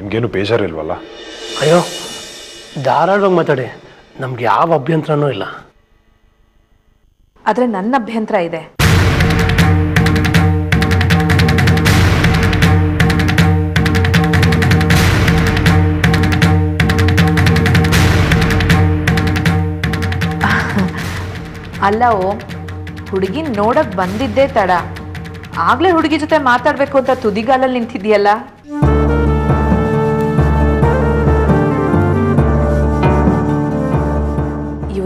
ನಿಮ್ಗೇನು ಬೇಜಾರಿಲ್ವಲ್ಲ? ಅಯ್ಯೋ ಧಾರಾಳವಾಗಿ ಮಾತಾಡಿ. ನಮ್ಗೆ ಯಾವ ಅಭ್ಯಂತರನೂ ಇಲ್ಲ. ಆದರೆ ನನ್ನ ಅಭ್ಯಂತರ ಇದೆ. ಅಲ್ಲ ಓ ಹುಡುಗಿ ನೋಡಕ್ ಬಂದಿದ್ದೇ ತಡ. ಆಗ್ಲೇ ಹುಡುಗಿ ಜೊತೆ ಮಾತಾಡ್ಬೇಕು ಅಂತ ತುದಿಗಾಲಲ್ಲಿ ನಿಂತಿದ್ಯಲ್ಲ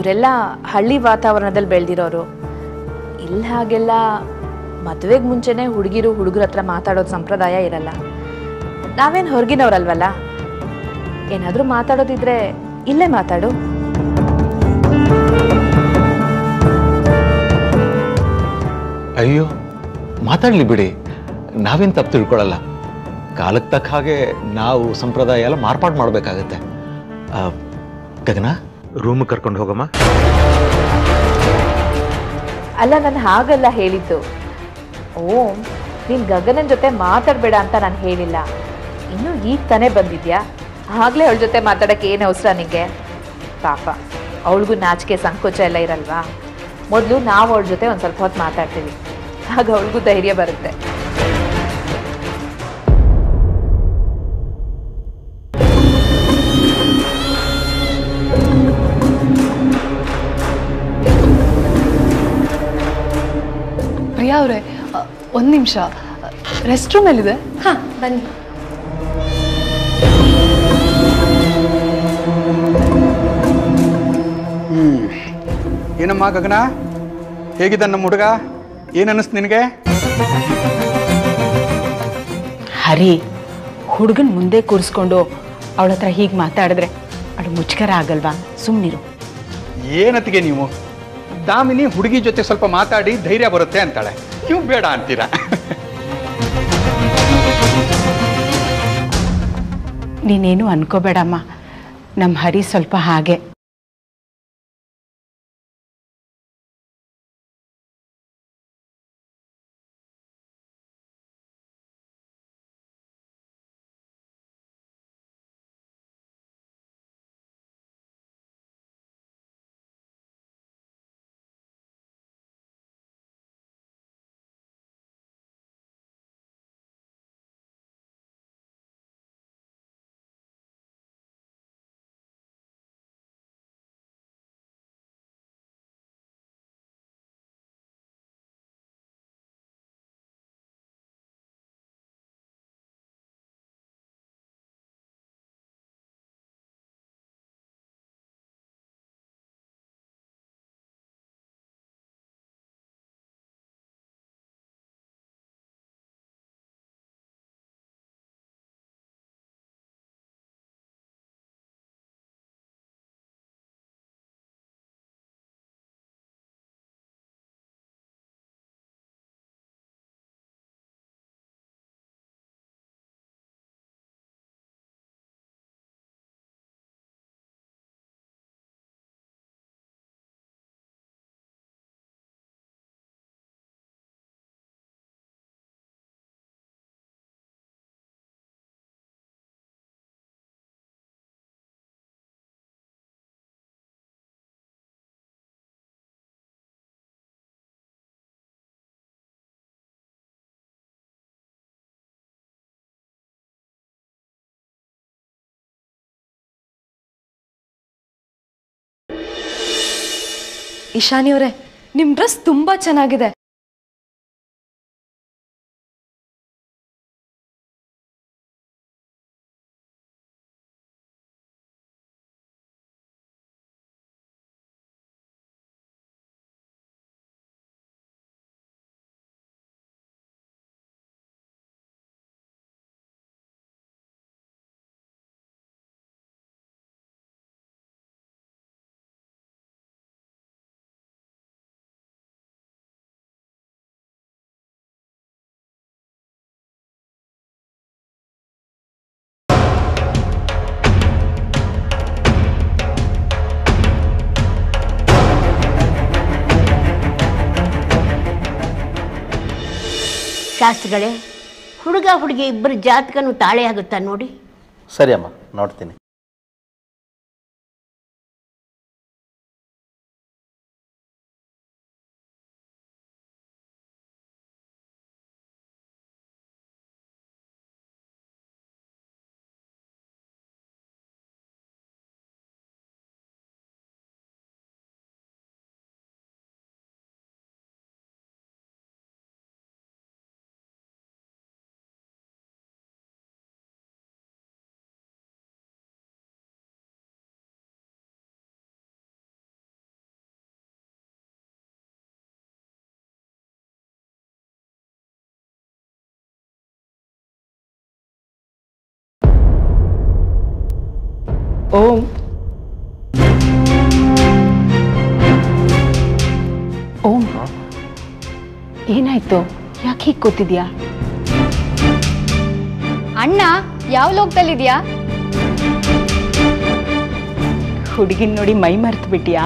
ಇವರೆಲ್ಲ ಹಳ್ಳಿ ವಾತಾವರಣದಲ್ಲಿ ಬೆಳೆದಿರೋರು. ಇಲ್ಲಿ ಹಾಗೆಲ್ಲ ಮದುವೆಗೆ ಮುಂಚೆನೇ ಹುಡುಗಿರು ಹುಡುಗರ ಹತ್ರ ಮಾತಾಡೋದು ಸಂಪ್ರದಾಯ ಇರಲ್ಲ. ನಾವೇನು ಹೊರಗಿನವ್ರಲ್ವಲ್ಲ? ಏನಾದರೂ ಮಾತಾಡೋದಿದ್ರೆ ಇಲ್ಲೇ ಮಾತಾಡು. ಅಯ್ಯೋ, ಮಾತಾಡಲಿ ಬಿಡಿ. ನಾವೇನು ತಪ್ಪು ತಿಳ್ಕೊಳ್ಳಲ್ಲ ಕಾಲಕ್ಕೆ ತಕ್ಕ ಹಾಗೆ ನಾವು ಸಂಪ್ರದಾಯ ಎಲ್ಲ ಮಾರ್ಪಾಡು ಮಾಡಬೇಕಾಗತ್ತೆ. ಗಗನ? ರೂಮ್ ಕರ್ಕೊಂಡು ಹೋಗಮ್ಮ. ಅಲ್ಲ, ನಾನು ಹಾಗಲ್ಲ ಹೇಳಿದ್ದು. ಓಂ, ನೀನು ಗಗನನ್ ಜೊತೆ ಮಾತಾಡಬೇಡ ಅಂತ ನಾನು ಹೇಳಿಲ್ಲ. ಇನ್ನು ಈಗ ತಾನೇ ಬಂದಿದ್ಯಾ? ಆಗಲೇ ಅವಳ ಜೊತೆ ಮಾತಾಡಕ್ಕೆ ಏನು ಅವಸರ ನಿಂಗೆ? ಪಾಪ, ಅವಳಿಗೂ ನಾಚಿಕೆ, ಸಂಕೋಚ ಎಲ್ಲ ಇರಲ್ವಾ? ಮೊದಲು ನಾವು ಅವಳ ಜೊತೆ ಒಂದು ಸ್ವಲ್ಪ ಹೊತ್ತು ಮಾತಾಡ್ತೀವಿ. ಆಗ ಅವಳಿಗೂ ಧೈರ್ಯ ಬರುತ್ತೆ. ಪ್ರಿಯಾ ಅವರೇ ಒಂದು ನಿಮಿಷ. ರೆಸ್ಟ್ ರೂಮ್ ಎಲ್ಲಿದೆ ಹಾಂ ಬನ್ನಿ. ಏನಮ್ಮ ಗಗನ? ಹೇಗಿದ್ದ ನಮ್ಮ ಹುಡುಗ? ಏನ್ ಅನ್ನಿಸ್ತು ನಿನಗೆ? ಹರಿ ಹುಡುಗನ ಮುಂದೆ ಕೂರಿಸ್ಕೊಂಡು ಅವಳ ಹತ್ರ ಹೀಗೆ ಮಾತಾಡಿದ್ರೆ ಅವಳು ಮುಚ್ಕರ ಆಗಲ್ವಾ? ಸುಮ್ಮನಿರು ಏನತ್ತಿಗೆ ನೀವು? ದಾಮಿನಿ ಹುಡುಗಿ ಜೊತೆ ಸ್ವಲ್ಪ ಮಾತಾಡಿ ಧೈರ್ಯ ಬರುತ್ತೆ ಅಂತಾಳೆ. ನೀವು ಬೇಡ ಅಂತೀರಾ? ನೀನೇನು ಅನ್ಕೋಬೇಡಮ್ಮ. ನಮ್ಮ ಹರಿ ಸ್ವಲ್ಪ ಹಾಗೆ. ಇಶಾನಿ ಅವರೇ ನಿಮ್ಮ ಡ್ರೆಸ್ ತುಂಬ ಚೆನ್ನಾಗಿದೆ. ಶಾಸ್ತ್ರಿಗಳೇ ಹುಡುಗ ಹುಡುಗಿ ಇಬ್ಬರು ಜಾತಕನೂ ತಾಳೆ ಆಗುತ್ತಾ ನೋಡಿ? ಸರಿ ಅಮ್ಮ ನೋಡ್ತೀನಿ. ಓಂ. ಓಂ. ಏನಾಯ್ತು? ಯಾಕೆ ಹೀಗೆ ಕೂತಿದ್ಯಾ? ಅಣ್ಣ, ಯಾವ ಲೋಕದಲ್ಲಿದ್ಯಾ? ಹುಡುಗಿನ ನೋಡಿ ಮೈ ಮರ್ತು ಬಿಟ್ಟಿಯಾ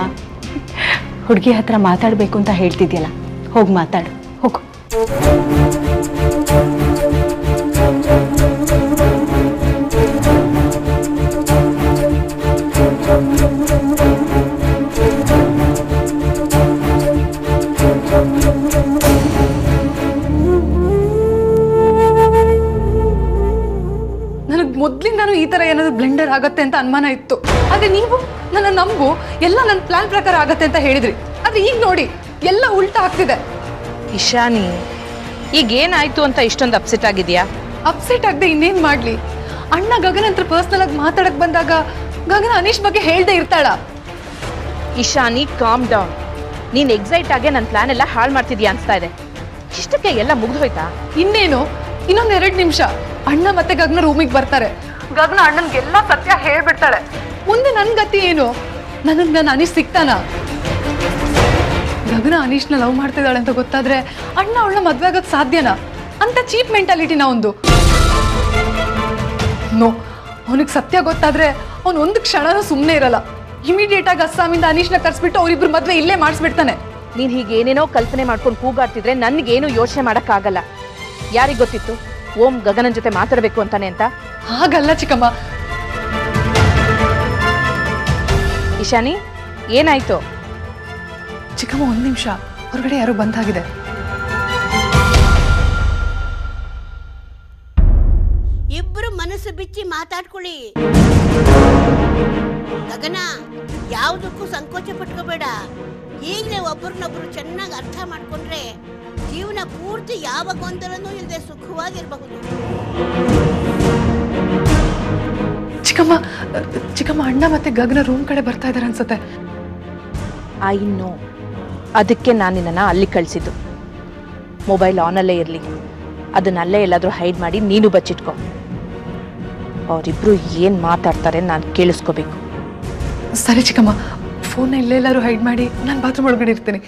ಹುಡುಗಿ ಹತ್ರ ಮಾತಾಡಬೇಕು ಅಂತ ಹೇಳ್ತಿದ್ಯಲ್ಲ, ಹೋಗಿ ಮಾತಾಡು, ಹೋಗು. ಏನಾದ್ರು ಬ್ಲೆಂಡರ್ ಆಗತ್ತೆ ಅಂತ ಅನುಮಾನ ಇತ್ತು. ಆದ್ರೆ ನೀವು ನನ್ನ ನಂಬು ಎಲ್ಲ ನನ್ನ ಪ್ಲಾನ್ ಪ್ರಕಾರ ಆಗತ್ತೆ ಅಂತ ಹೇಳಿದ್ರಿ. ಆದ್ರೆ ಈಗ ನೋಡಿ ಎಲ್ಲ ಉಲ್ಟಾ ಆಗ್ತಿದೆ. ಇಶಾನಿ ಈಗ ಏನಾಯ್ತು ಅಂತ ಇಷ್ಟೊಂದು ಅಪ್ಸೆಟ್ ಆಗಿದ್ಯಾ? ಅಪ್ಸೆಟ್ ಆಗದೆ ಇನ್ನೇನ್ ಮಾಡ್ಲಿ? ಅಣ್ಣ ಗಗನ ಹತ್ರ ಪರ್ಸನಲ್ ಆಗಿ ಮಾತಾಡಕ್ ಬಂದಾಗ ಗಗನ ಅನೀಶ್ ಬಗ್ಗೆ ಹೇಳ್ದೆ ಇರ್ತಾಳ. ಇಶಾನಿ ಕಾಮ್ ಡೌನ್ ನೀನ್ ಎಕ್ಸೈಟ್ ಆಗಿ ನನ್ನ ಪ್ಲಾನ್ ಎಲ್ಲ ಹಾಳು ಮಾಡ್ತಿದ್ಯಾ ಅನ್ಸ್ತಾ ಇದೆ. ಇಷ್ಟಕ್ಕೆ ಎಲ್ಲ ಮುಗ್ದು ಹೋಯ್ತಾ ಇನ್ನೇನು? ಇನ್ನೊಂದ್ ಎರಡು ನಿಮಿಷ. ಅಣ್ಣ ಮತ್ತೆ ಗಗನ ರೂಮಿಗೆ ಬರ್ತಾರೆ. ಗಗನ ಅಣ್ಣನ್ಗೆಲ್ಲ ಸತ್ಯ ಹೇಳ್ಬಿಡ್ತಾಳೆ. ಮುಂದೆ ನನ್ ಗತಿ ಏನು? ನನಗ್ ನನ್ನ ಅನಿಶ್ ಸಿಗ್ತಾನ ಗಗನ ಅನೀಶ್ನ ಲವ್ ಮಾಡ್ತಿದ್ದಾಳೆ ಅಂತ ಗೊತ್ತಾದ್ರೆ ಅಣ್ಣ ಅವಳ ಮದ್ವೆ ಆಗೋದ್ ಸಾಧ್ಯನಾ? ಅಂತ ಚೀಪ್ ಮೆಂಟಾಲಿಟಿನ ಒಂದು. ನೋ ಅವನಿಗೆ ಸತ್ಯ ಗೊತ್ತಾದ್ರೆ ಅವ್ನು ಒಂದು ಕ್ಷಣನೂ ಸುಮ್ಮನೆ ಇರಲ್ಲ. ಇಮಿಡಿಯೇಟ್ ಆಗಿ ಅಸ್ಸಾಮಿಂದ ಅನೀಶ್ನ ಕರ್ಸ್ಬಿಟ್ಟು ಅವ್ರಿಬ್ರು ಮದ್ವೆ ಇಲ್ಲೇ ಮಾಡಿಸ್ಬಿಡ್ತಾನೆ. ನೀನ್ ಹೀಗೆ ಏನೇನೋ ಕಲ್ಪನೆ ಮಾಡ್ಕೊಂಡು ಕೂಗಾಡ್ತಿದ್ರೆ ನನ್ಗೇನು ಯೋಚನೆ ಮಾಡಕ್ಕಾಗಲ್ಲ. ಯಾರಿಗ್ ಗೊತ್ತಿತ್ತು? ಓಂ ಗಗನನ್ ಜೊತೆ ಮಾತಾಡಬೇಕು ಅಂತಾನೆ ಅಂತ? ಹಾಗಲ್ಲ ಚಿಕ್ಕಮ್ಮ. ಇಶಾನಿ ಏನಾಯ್ತು? ಚಿಕ್ಕಮ್ಮ ಒಂದ್ ನಿಮಿಷ. ಹೊರಗಡೆ ಯಾರೋ ಬಂದಾಗಿದೆ. ಇಬ್ರು ಮನಸ್ಸು ಬಿಚ್ಚಿ ಮಾತಾಡ್ಕೊಳ್ಳಿ. ಗಗನ ಯಾವುದಕ್ಕೂ ಸಂಕೋಚ ಪಟ್ಕೋಬೇಡ. ಈಗಲೇ ಒಬ್ರನ್ನೊಬ್ರು ಚೆನ್ನಾಗಿ ಅರ್ಥ ಮಾಡ್ಕೊಂಡ್ರೆ ಜೀವನ ಪೂರ್ತಿ ಯಾವ ಗೊಂದಲನೂ ಇಲ್ಲದೆ ಸುಖವಾಗಿರಬಹುದು. ಚಿಕ್ಕಮ್ಮ ಚಿಕ್ಕಮ್ಮ ಅಣ್ಣ ಮತ್ತೆ ಗಗನ ರೂಮ್ ಕಡೆ ಬರ್ತಾ ಇದಾರೆ ಅನ್ಸುತ್ತೆ. ಐ ನೋ ಅದಕ್ಕೆ ನಾನು ನಿನ್ನನ್ನ ಅಲ್ಲಿ ಕಳಿಸಿದ್ದು. ಮೊಬೈಲ್ ಆನಲ್ಲೇ ಇರಲಿ. ಅದನ್ನ ಅಲ್ಲೇ ಎಲ್ಲಾದರೂ ಹೈಡ್ ಮಾಡಿ ನೀನು ಬಚ್ಚಿಟ್ಕೊ. ಅವರಿಬ್ರು ಏನು ಮಾತಾಡ್ತಾರೆ ನಾನು ಕೇಳಿಸ್ಕೋಬೇಕು. ಸರಿ ಚಿಕ್ಕಮ್ಮ ಫೋನ್ ಎಲ್ಲೆಲ್ಲಾರು ಹೈಡ್ ಮಾಡಿ ನಾನು ಬಾತ್ರೂಮ್ ಒಳಗಡೆ ಇರ್ತೀನಿ.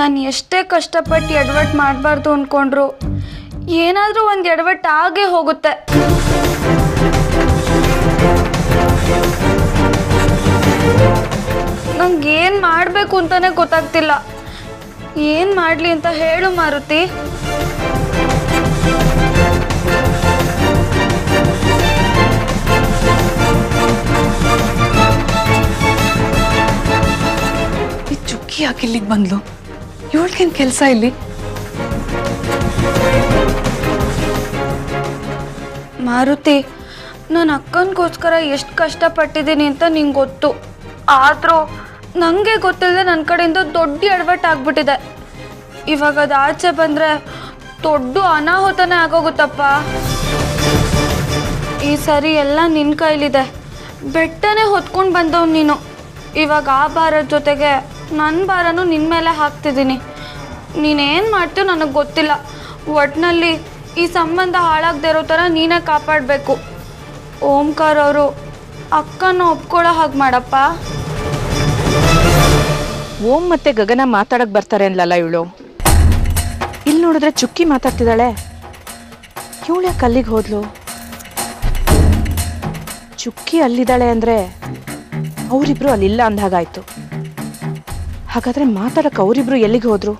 ನಾನು ಎಷ್ಟೇ ಕಷ್ಟಪಟ್ಟು ಎಡವಟ್ ಮಾಡಬಾರ್ದು ಅಂದ್ಕೊಂಡ್ರು ಏನಾದರೂ ಒಂದು ಎಡವಟ್ ಆಗೇ ಹೋಗುತ್ತೆ. ನಂಗೆ ಏನು ಮಾಡಬೇಕು ಅಂತಾನೆ ಗೊತ್ತಾಗ್ತಿಲ್ಲ. ಏನು ಮಾಡಲಿ ಅಂತ ಹೇಳು ಮಾರುತಿ. ಈ ಚುಕ್ಕಿ ಯಾಕೆ ಇಲ್ಲಿಗೆ ಬಂದ್ಲು? ಇವಳಿಗೇನು ಕೆಲಸ ಇಲ್ಲಿ? ಮಾರುತಿ ನನ್ನ ಅಕ್ಕನಿಗೋಸ್ಕರ ಎಷ್ಟು ಕಷ್ಟಪಟ್ಟಿದ್ದೀನಿ ಅಂತ ನಿಂಗೆ ಗೊತ್ತು. ಆದರೂ ನನಗೆ ಗೊತ್ತಿಲ್ಲದೆ ನನ್ನ ಕಡೆಯಿಂದ ದೊಡ್ಡ ಎಡವಟ್ಟು ಆಗ್ಬಿಟ್ಟಿದೆ. ಇವಾಗ ಅದು ಆಚೆ ಬಂದರೆ ದೊಡ್ಡ ಅನಾಹುತನೇ ಆಗೋಗುತ್ತಪ್ಪ. ಈ ಸರಿ ಎಲ್ಲ ನಿನ್ನ ಕೈಲಿದೆ. ಬೆಟ್ಟನೇ ಹೊತ್ಕೊಂಡು ಬಂದವನು ನೀನು. ಇವಾಗ ಆ ಭಾರದ ಜೊತೆಗೆ ನನ್ನ ಭಾರನೂ ನಿನ್ನ ಮೇಲೆ ಹಾಕ್ತಿದ್ದೀನಿ. ನೀನೇನು ಮಾಡ್ತೀಯೋ ನನಗೆ ಗೊತ್ತಿಲ್ಲ. ಒಟ್ಟಿನಲ್ಲಿ ಈ ಸಂಬಂಧ ಹಾಳಾಗದೇ ಇರೋ ಥರ ನೀನೇ ಕಾಪಾಡಬೇಕು. ಓಂಕಾರ ಅವರು ಅಕ್ಕನ ಒಪ್ಕೊಳ್ಳೋ ಹಾಗೆ ಮಾಡಪ್ಪ. ಓಂ ಮತ್ತೆ ಗಗನ ಮಾತಾಡಕ್ ಬರ್ತಾರೆ ಅನ್ಲಲ್ಲ ಇವಳು? ಇಲ್ಲಿ ನೋಡಿದ್ರೆ ಚುಕ್ಕಿ ಮಾತಾಡ್ತಿದ್ದಾಳೆ. ಇವಳು ಯಾಕೆ ಅಲ್ಲಿಗೆ ಹೋದ್ಲು? ಚುಕ್ಕಿ ಅಲ್ಲಿದ್ದಾಳೆ ಅಂದ್ರೆ ಅವರಿಬ್ರು ಅಲ್ಲಿಲ್ಲ ಅಂದ ಹಾಗಾಯ್ತು ಹಾಗಾದ್ರೆ ಮಾತಾಡಕ್ ಅವರಿಬ್ರು ಎಲ್ಲಿಗೆ ಹೋದ್ರು?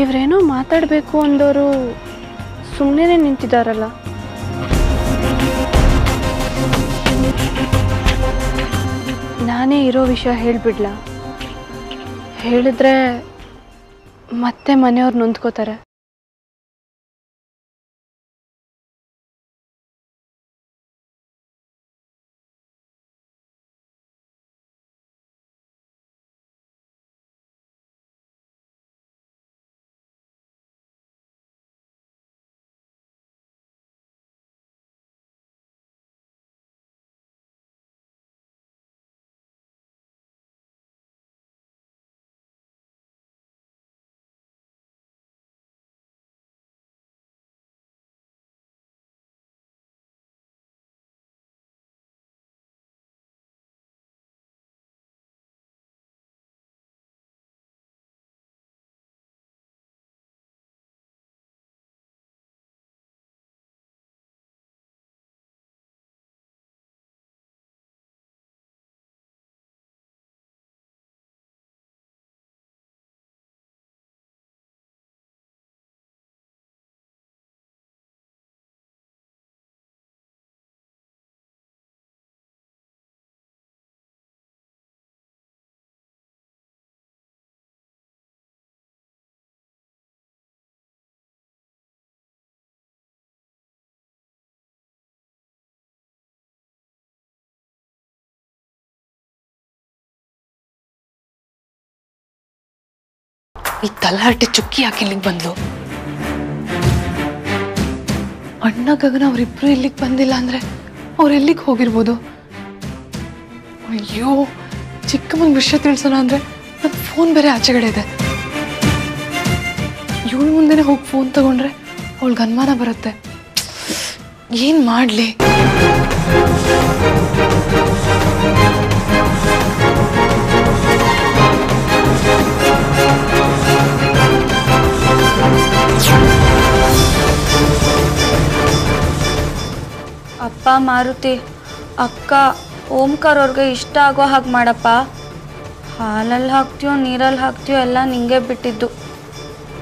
ಇವ್ರೇನೋ ಮಾತಾಡಬೇಕು ಅಂದವರು ಸುಮ್ಮನೆ ನಿಂತಿದ್ದಾರಲ್ಲ? ನಾನೇ ಇರೋ ವಿಷಯ ಹೇಳ್ಬಿಡ್ಲ? ಹೇಳಿದ್ರೆ ಮತ್ತೆ ಮನೆಯವ್ರು ನೊಂದ್ಕೋತಾರೆ. ಈ ತಲಾಟೆ ಚುಕ್ಕಿ ಯಾಕೆ ಇಲ್ಲಿಗೆ ಬಂದ್ಲು ಅಣ್ಣ ಗಗನ ಅವರಿಬ್ರು ಇಲ್ಲಿಗೆ ಬಂದಿಲ್ಲ ಅಂದ್ರೆ ಅವ್ರು ಎಲ್ಲಿಗೆ ಹೋಗಿರ್ಬೋದು ಅಯ್ಯೋ ಚಿಕ್ಕಮ್ಮನ ವಿಷಯ ತಿಳಿಸೋಣ ಅಂದ್ರೆ ನನ್ನ ಫೋನ್ ಬೇರೆ ಆಚೆಗಡೆ ಇದೆ ಇವಳ ಮುಂದೆನೆ ಹೋಗಿ ಫೋನ್ ತಗೊಂಡ್ರೆ ಅವಳಿಗೆ ಅನುಮಾನ ಬರುತ್ತೆ ಏನ್ ಮಾಡ್ಲಿ ಅಪ್ಪ ಮಾರುತಿ, ಅಕ್ಕ ಓಂಕಾರ್ ಅವ್ರಿಗೆ ಇಷ್ಟ ಆಗೋ ಹಾಗೆ ಮಾಡಪ್ಪ. ಹಾಲಲ್ಲಿ ಹಾಕ್ತೀಯೋ ನೀರಲ್ಲಿ ಹಾಕ್ತೀಯೋ ಎಲ್ಲ ನಿಂಗೆ ಬಿಟ್ಟಿದ್ದು.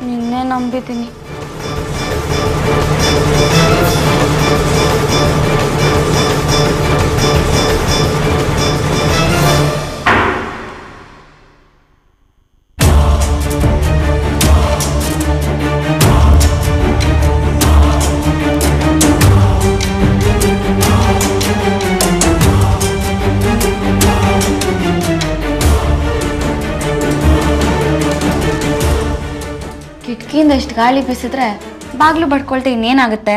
ನಿನ್ನೆ ನಂಬಿದ್ದೀನಿ. ಗಾಳಿ ಬೀಸಿದ್ರೆ ಬಾಗ್ಲು ಬಡ್ಕೊಳ್ತೆ ಇನ್ನೇನಾಗುತ್ತೆ?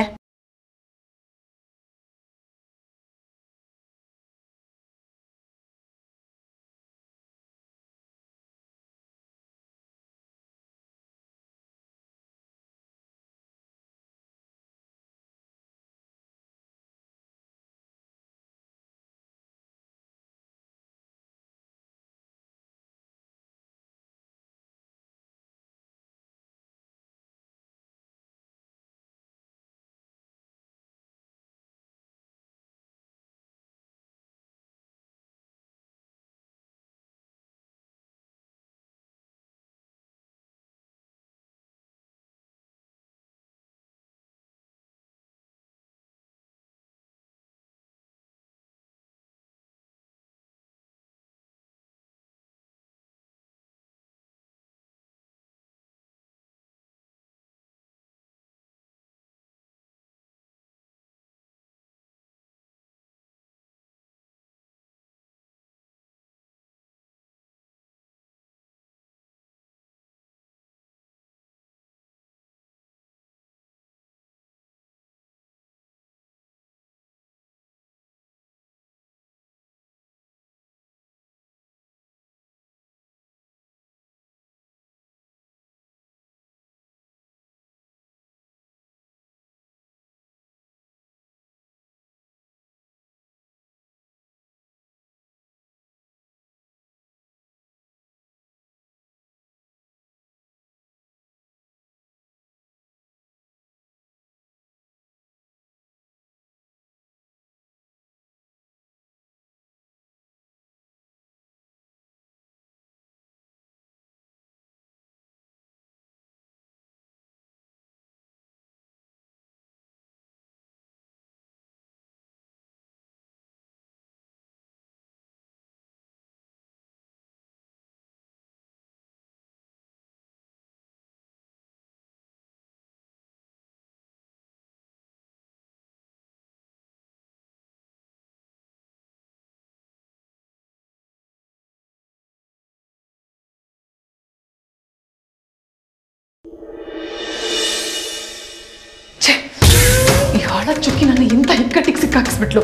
ಬಹಳ ಚುಕ್ಕಿ ನನ್ನ ಇಂಥ ಇಕ್ಕಟ್ಟಿಗೆ ಸಿಕ್ಕಾಕಿಸ್ಬಿಟ್ಲು.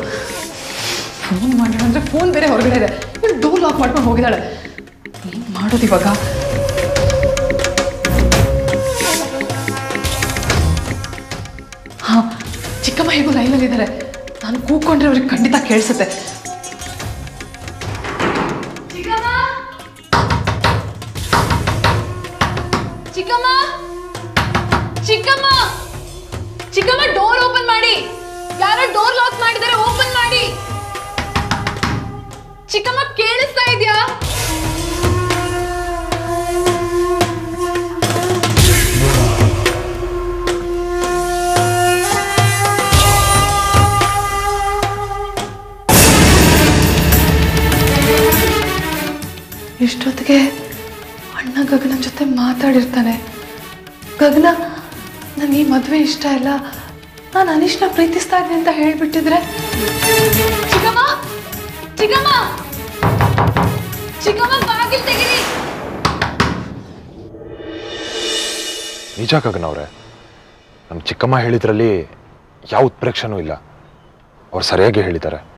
ಫೋನ್ ಮಾಡೋಣ ಅಂದರೆ ಫೋನ್ ಬೇರೆ ಹೊರಗಡೆ ಇದೆ. ಇವಳು ಡೋರ್ ಲಾಕ್ ಮಾಡ್ಕೊಂಡು ಹೋಗಿದ್ದಾಳೆ. ಏನು ಮಾಡೋದು ಇವಾಗ? ಹಾ, ಚಿಕ್ಕಮ್ಮ ಹೇಗೂ ಲೈನಲ್ಲಿದ್ದಾರೆ ನಾನು ಕೂಕೊಂಡ್ರೆ ಅವ್ರಿಗೆ ಖಂಡಿತ ಕೇಳಿಸುತ್ತೆ. ಡೋರ್ ಲಾಕ್ ಮಾಡಿದರೆ ಓಪನ್ ಮಾಡಿ. ಚಿಕ್ಕಮ್ಮ ಕೇಳಿಸ್ತಾ ಇದೆಯಾ? ಇಷ್ಟೊತ್ತಿಗೆ ಅಣ್ಣ ಗಗನ ಜೊತೆ ಮಾತಾಡಿರ್ತಾನೆ. ಗಗನ ನನಗೆ ಈ ಮದುವೆ ಇಷ್ಟ ಇಲ್ಲ. ನಾನು ಅನೀಶ್ನ ಪ್ರೀತಿಸ್ತಾ ಇದ್ದೆ ಅಂತ ಹೇಳ್ಬಿಟ್ಟಿದ್ರೆ? ಚಿಕ್ಕಮ್ಮ! ಚಿಕ್ಕಮ್ಮ! ಚಿಕ್ಕಮ್ಮ ನಿಜ ನಮ್ಮ ಚಿಕ್ಕಮ್ಮ ಹೇಳಿದ್ರಲ್ಲಿ ಯಾವ ಉತ್ಪ್ರೇಕ್ಷನೂ ಇಲ್ಲ. ಅವ್ರು ಸರಿಯಾಗಿ ಹೇಳಿದ್ದಾರೆ.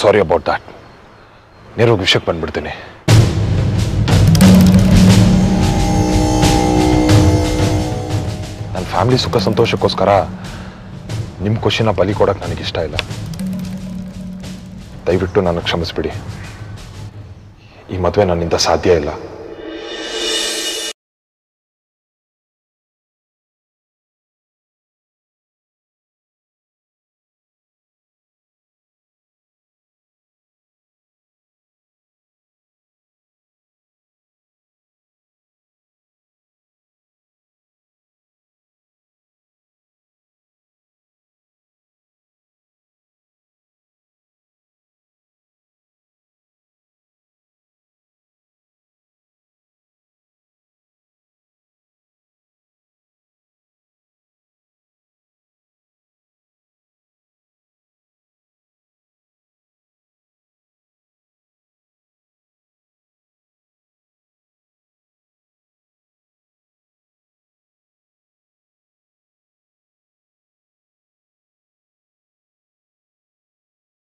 ಸಾರಿ ಅಬೌಟ್ ದ್ಯಾಟ್ ನೇರವಾಗಿ ವಿಷಯಕ್ಕೆ ಬಂದ್ಬಿಡ್ತೀನಿ ನನ್ನ ಫ್ಯಾಮಿಲಿ ಸುಖ ಸಂತೋಷಕ್ಕೋಸ್ಕರ ನಿಮ್ಮ ಖುಷಿನ ಬಲಿ ಕೊಡೋಕೆ ಇಷ್ಟ ಇಲ್ಲ ದಯವಿಟ್ಟು ನನಗೆ ಕ್ಷಮಿಸ್ಬಿಡಿ ಈ ಮದುವೆ ನನ್ನಿಂದ ಸಾಧ್ಯ ಇಲ್ಲ